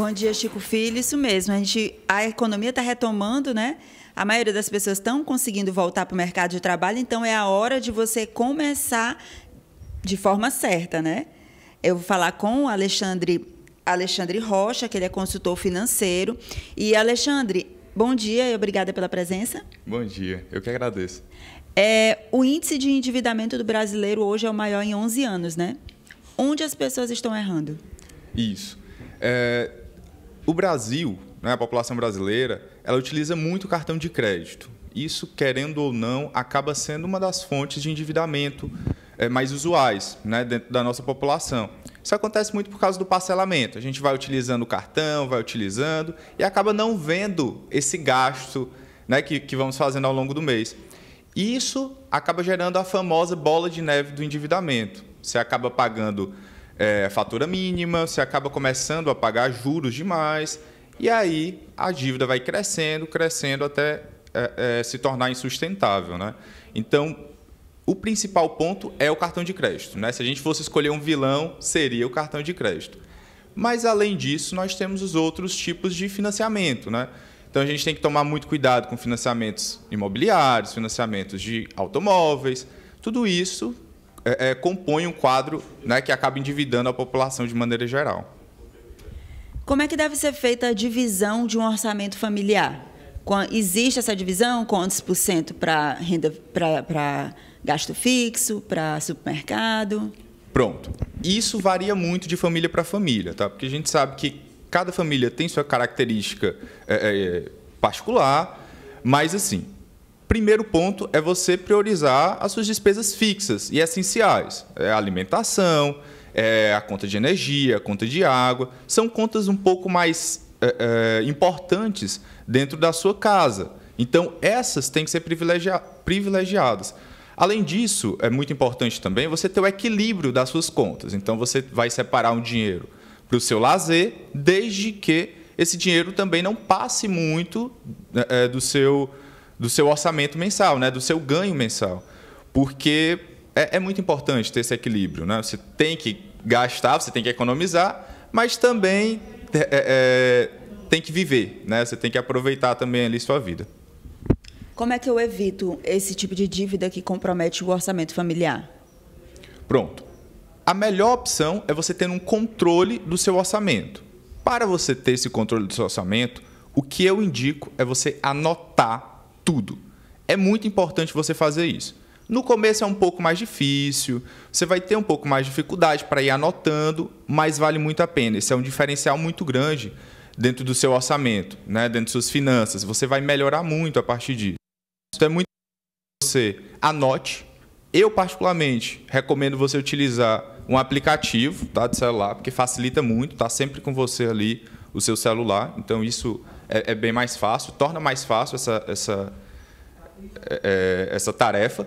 Bom dia, Chico Filho. Isso mesmo. A, gente, a economia está retomando, né? A maioria das pessoas estão conseguindo voltar para o mercado de trabalho, então é a hora de você começar de forma certa, né? Eu vou falar com o Alexandre, Alexandre Rocha, que ele é consultor financeiro. E, Alexandre, bom dia e obrigada pela presença. Bom dia, eu que agradeço. É, o índice de endividamento do brasileiro hoje é o maior em 11 anos, né? Onde as pessoas estão errando? Isso. É, o Brasil, né, a população brasileira, ela utiliza muito cartão de crédito. Isso, querendo ou não, acaba sendo uma das fontes de endividamento é, mais usuais né, dentro da nossa população. Isso acontece muito por causa do parcelamento. A gente vai utilizando o cartão, vai utilizando e acaba não vendo esse gasto né, que, que vamos fazendo ao longo do mês. Isso acaba gerando a famosa bola de neve do endividamento. Você acaba pagando é, fatura mínima, você acaba começando a pagar juros demais, e aí a dívida vai crescendo, crescendo até é, é, se tornar insustentável. Né? Então, o principal ponto é o cartão de crédito. Né? Se a gente fosse escolher um vilão, seria o cartão de crédito. Mas, além disso, nós temos os outros tipos de financiamento. Né? Então, a gente tem que tomar muito cuidado com financiamentos imobiliários, financiamentos de automóveis. Tudo isso é, é, compõe um quadro né, que acaba endividando a população de maneira geral. Como é que deve ser feita a divisão de um orçamento familiar? Existe essa divisão? Quantos por cento para renda para gasto fixo, para supermercado? Pronto. Isso varia muito de família para família, tá? Porque a gente sabe que cada família tem sua característica é, é, particular, mas assim, primeiro ponto é você priorizar as suas despesas fixas e essenciais. É a alimentação, é a conta de energia, a conta de água. São contas um pouco mais é, é, importantes dentro da sua casa. Então, essas têm que ser privilegia privilegiadas. Além disso, é muito importante também você ter o equilíbrio das suas contas. Então, você vai separar um dinheiro para o seu lazer, desde que esse dinheiro também não passe muito é, do seu do seu orçamento mensal, né? do seu ganho mensal. Porque é, é muito importante ter esse equilíbrio. Né? Você tem que gastar, você tem que economizar, mas também é, é, é, tem que viver. Né? Você tem que aproveitar também ali sua vida. Como é que eu evito esse tipo de dívida que compromete o orçamento familiar? Pronto. A melhor opção é você ter um controle do seu orçamento. Para você ter esse controle do seu orçamento, o que eu indico é você anotar tudo. É muito importante você fazer isso. No começo é um pouco mais difícil, você vai ter um pouco mais de dificuldade para ir anotando, mas vale muito a pena. Esse é um diferencial muito grande dentro do seu orçamento, né? dentro de suas finanças. Você vai melhorar muito a partir disso. Então é muito importante que você anote. Eu, particularmente, recomendo você utilizar um aplicativo tá, de celular, porque facilita muito, está sempre com você ali o seu celular. Então, isso é, é bem mais fácil, torna mais fácil essa, essa, é, é, essa tarefa.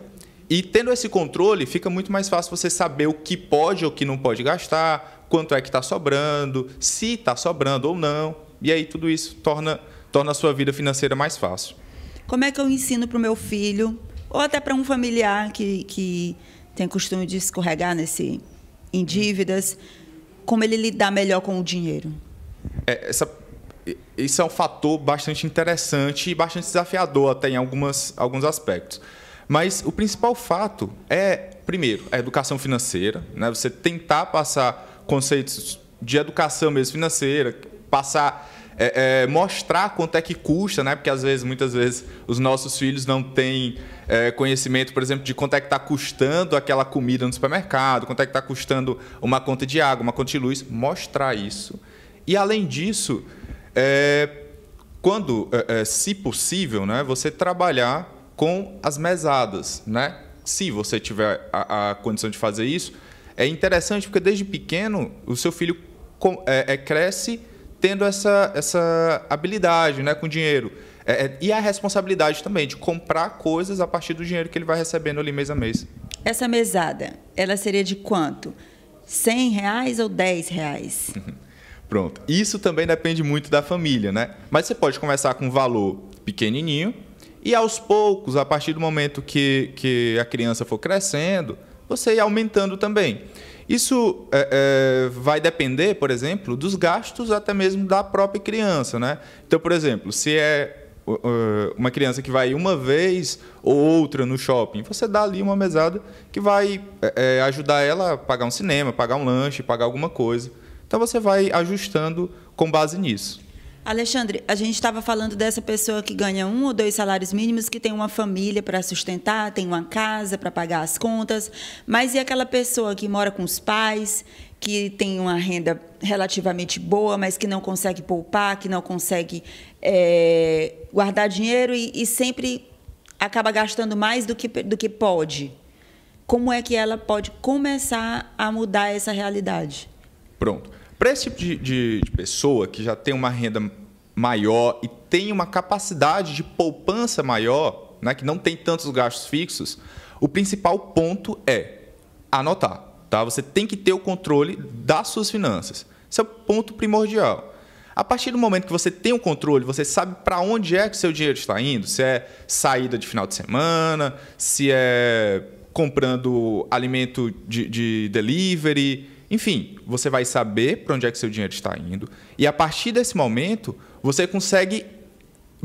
E tendo esse controle, fica muito mais fácil você saber o que pode ou o que não pode gastar, quanto é que está sobrando, se está sobrando ou não. E aí tudo isso torna, torna a sua vida financeira mais fácil. Como é que eu ensino para o meu filho, ou até para um familiar que, que tem costume de escorregar nesse, em dívidas, como ele lidar melhor com o dinheiro? É, essa isso é um fator bastante interessante e bastante desafiador até em algumas, alguns aspectos. Mas o principal fato é, primeiro, a educação financeira, né? você tentar passar conceitos de educação mesmo financeira, passar, é, é, mostrar quanto é que custa, né? porque às vezes, muitas vezes, os nossos filhos não têm é, conhecimento, por exemplo, de quanto é que está custando aquela comida no supermercado, quanto é que está custando uma conta de água, uma conta de luz, mostrar isso. E, além disso, é, quando, é, é, se possível, né, você trabalhar com as mesadas, né? Se você tiver a, a, condição de fazer isso, é interessante porque desde pequeno o seu filho é, é, cresce tendo essa, essa habilidade, né, com dinheiro. É, é, e a responsabilidade também de comprar coisas a partir do dinheiro que ele vai recebendo ali mês a mês. Essa mesada, ela seria de quanto? 100 reais ou 10 reais? Uhum. Pronto. Isso também depende muito da família, né? Mas você pode começar com um valor pequenininho e aos poucos, a partir do momento que, que a criança for crescendo, você ir aumentando também. Isso é, é, vai depender, por exemplo, dos gastos até mesmo da própria criança. Né? Então, por exemplo, se é uma criança que vai uma vez ou outra no shopping, você dá ali uma mesada que vai é, é, ajudar ela a pagar um cinema, pagar um lanche, pagar alguma coisa. Então você vai ajustando com base nisso. Alexandre, a gente estava falando dessa pessoa que ganha um ou dois salários mínimos, que tem uma família para sustentar, tem uma casa para pagar as contas, mas e aquela pessoa que mora com os pais, que tem uma renda relativamente boa, mas que não consegue poupar, que não consegue é, guardar dinheiro e, e, sempre acaba gastando mais do que, do que pode? Como é que ela pode começar a mudar essa realidade? Pronto. Para esse tipo de, de, de pessoa que já tem uma renda maior e tem uma capacidade de poupança maior, né, que não tem tantos gastos fixos, o principal ponto é anotar. Tá? Você tem que ter o controle das suas finanças. Esse é o ponto primordial. A partir do momento que você tem o controle, você sabe para onde é que seu dinheiro está indo, se é saída de final de semana, se é comprando alimento de, de delivery, enfim, você vai saber para onde é que seu dinheiro está indo e a partir desse momento você consegue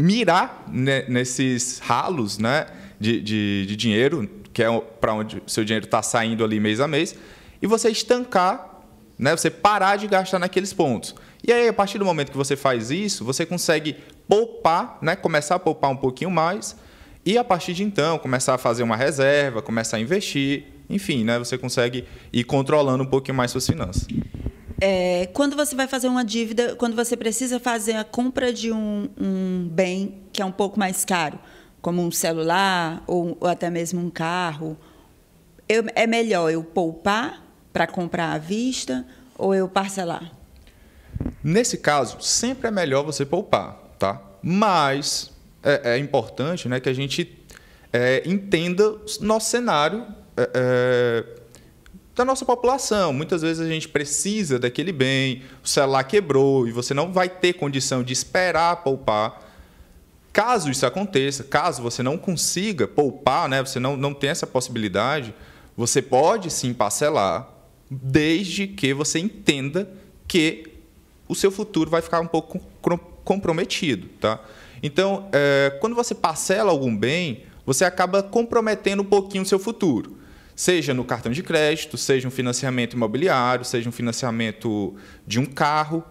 mirar nesses ralos né, de, de, de dinheiro, que é para onde seu dinheiro está saindo ali mês a mês, e você estancar, né, você parar de gastar naqueles pontos. E aí, a partir do momento que você faz isso, você consegue poupar, né, começar a poupar um pouquinho mais, e a partir de então começar a fazer uma reserva, começar a investir, enfim, né, você consegue ir controlando um pouquinho mais suas finanças. É, quando você vai fazer uma dívida, quando você precisa fazer a compra de um, um bem que é um pouco mais caro, como um celular ou, ou até mesmo um carro, eu, é melhor eu poupar para comprar à vista ou eu parcelar? Nesse caso, sempre é melhor você poupar, tá? Mas é, é importante né, que a gente é, entenda nosso cenário é, da nossa população. Muitas vezes a gente precisa daquele bem, o celular quebrou e você não vai ter condição de esperar poupar. Caso isso aconteça, caso você não consiga poupar, né, você não, não tem essa possibilidade, você pode sim parcelar, desde que você entenda que o seu futuro vai ficar um pouco comprometido. Tá? Então, é, quando você parcela algum bem, você acaba comprometendo um pouquinho o seu futuro seja no cartão de crédito, seja um financiamento imobiliário, seja um financiamento de um carro,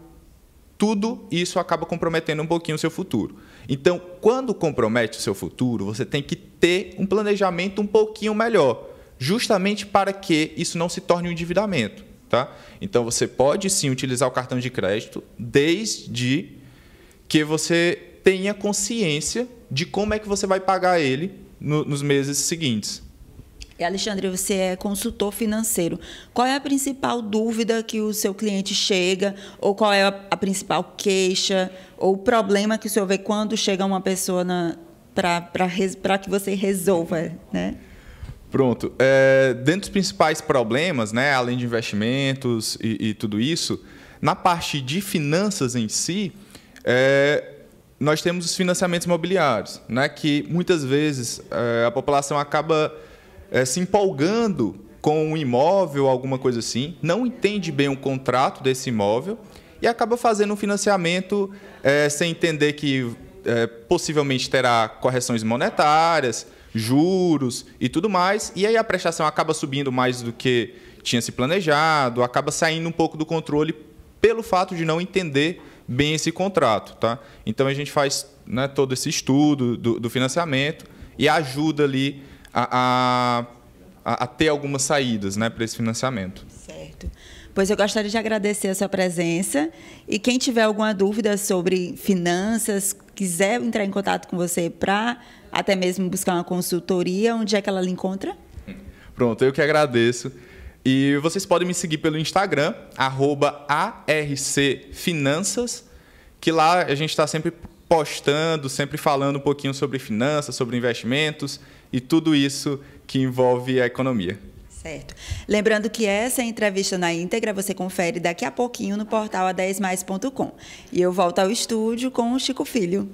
tudo isso acaba comprometendo um pouquinho o seu futuro. Então, quando compromete o seu futuro, você tem que ter um planejamento um pouquinho melhor, justamente para que isso não se torne um endividamento. Tá? Então, você pode sim utilizar o cartão de crédito, desde que você tenha consciência de como é que você vai pagar ele no, nos meses seguintes. Alexandre, você é consultor financeiro. Qual é a principal dúvida que o seu cliente chega? Ou qual é a, principal queixa? Ou problema que o senhor vê quando chega uma pessoa para que você resolva? Né? Pronto. É, dentro dos principais problemas, né, além de investimentos e, e tudo isso, na parte de finanças em si, é, nós temos os financiamentos imobiliários, né, que muitas vezes é, a população acaba é, se empolgando com um imóvel, alguma coisa assim, não entende bem o contrato desse imóvel e acaba fazendo um financiamento é, sem entender que é, possivelmente terá correções monetárias, juros e tudo mais, e aí a prestação acaba subindo mais do que tinha se planejado, acaba saindo um pouco do controle pelo fato de não entender bem esse contrato. Tá? Então a gente faz né, todo esse estudo do, do financiamento e ajuda ali a, a, a ter algumas saídas né, para esse financiamento. Certo. Pois eu gostaria de agradecer a sua presença. E quem tiver alguma dúvida sobre finanças, quiser entrar em contato com você para até mesmo buscar uma consultoria, onde é que ela lhe encontra? Pronto, eu que agradeço. E vocês podem me seguir pelo Instagram, arcfinanças, que lá a gente está sempre postando, sempre falando um pouquinho sobre finanças, sobre investimentos e tudo isso que envolve a economia. Certo. Lembrando que essa entrevista na íntegra você confere daqui a pouquinho no portal a10mais.com. E eu volto ao estúdio com o Chico Filho.